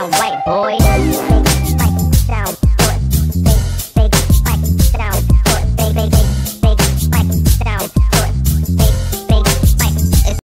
It white, boy.